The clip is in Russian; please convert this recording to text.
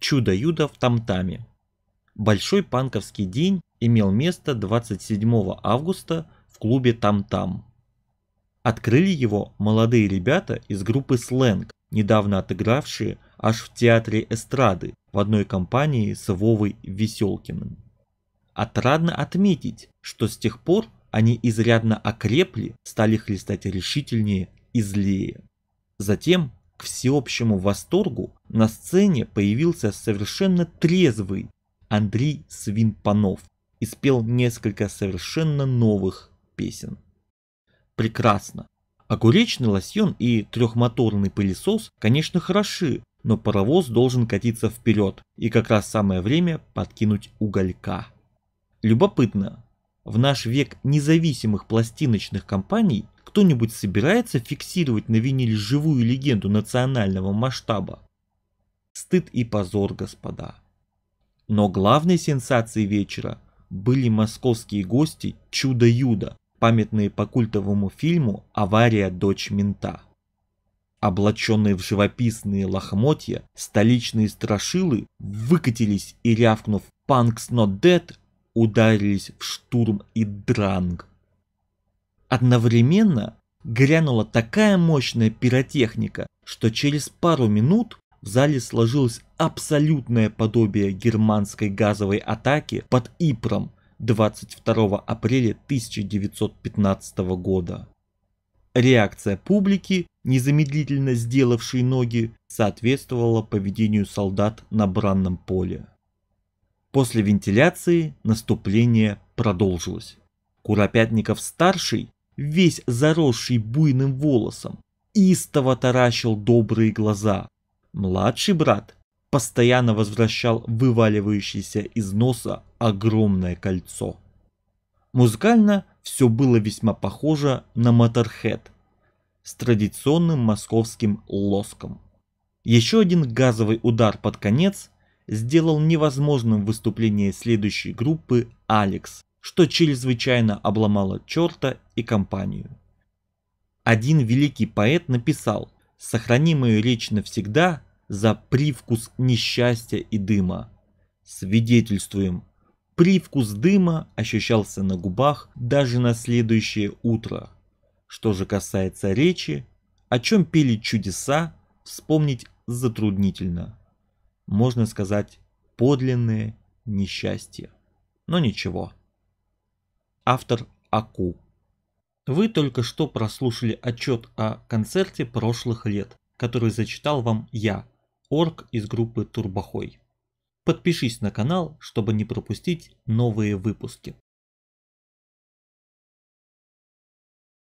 «Чудо-юдо в Тамтаме». Большой панковский день имел место 27 августа в клубе Там-Там. Открыли его молодые ребята из группы Сленг, недавно отыгравшие аж в театре эстрады в одной компании с Вовой Веселкиным. Отрадно отметить, что с тех пор они изрядно окрепли, стали хлестать решительнее и злее. Затем, к всеобщему восторгу, на сцене появился совершенно трезвый Андрей Свинпанов и спел несколько совершенно новых песен. Прекрасно. Огуречный лосьон и трехмоторный пылесос, конечно, хороши, но паровоз должен катиться вперед, и как раз самое время подкинуть уголька. Любопытно, в наш век независимых пластиночных компаний кто-нибудь собирается фиксировать на виниле живую легенду национального масштаба? Стыд и позор, господа. Но главной сенсацией вечера были московские гости Чудо-Юдо, памятные по культовому фильму «Авария. Дочь мента». Облаченные в живописные лохмотья, столичные страшилы выкатились и, рявкнув «Punk's not dead», ударились в штурм и дранг. Одновременно грянула такая мощная пиротехника, что через пару минут в зале сложилось абсолютное подобие германской газовой атаки под Ипром 22 апреля 1915 года. Реакция публики, незамедлительно сделавшей ноги, соответствовала поведению солдат на бранном поле. После вентиляции наступление продолжилось. Куропятников-старший, весь заросший буйным волосом, истово таращил добрые глаза, Младший брат постоянно возвращал вываливающееся из носа огромное кольцо. Музыкально все было весьма похоже на Motorhead с традиционным московским лоском. Еще один газовый удар под конец сделал невозможным выступление следующей группы «Алекс», что чрезвычайно обломало черта и компанию. Один великий поэт написал – Сохрани мою речь навсегда за привкус несчастья и дыма. Свидетельствуем, привкус дыма ощущался на губах даже на следующее утро. Что же касается речи, о чем пели чудеса, вспомнить затруднительно. Можно сказать, подлинное несчастье. Но ничего. Автор Аку. Вы только что прослушали отчет о концерте прошлых лет, который зачитал вам я, орг из группы Турбохой. Подпишись на канал, чтобы не пропустить новые выпуски.